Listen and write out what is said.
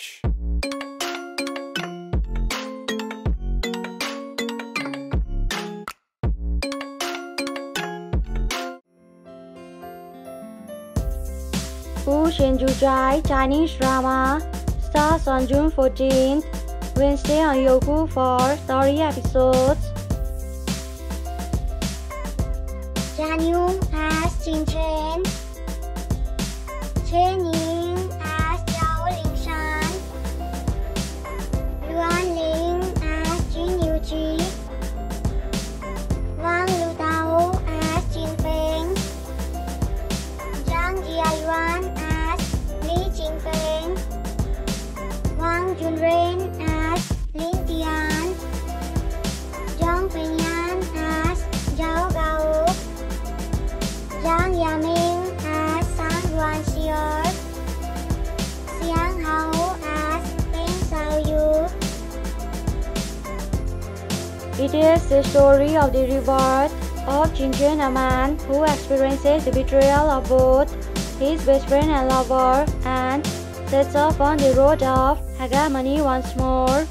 Hush. Fu Shin Ju Chinese drama starts on June 14th, Wednesday on Youku for 30 episodes. Daniel as Jin Yaming as uh, Sang Yuan Xier. Xiang Hao uh, as Peng Yu. It is the story of the rebirth of Jin a man who experiences the betrayal of both his best friend and lover and sets off on the road of hegemony once more.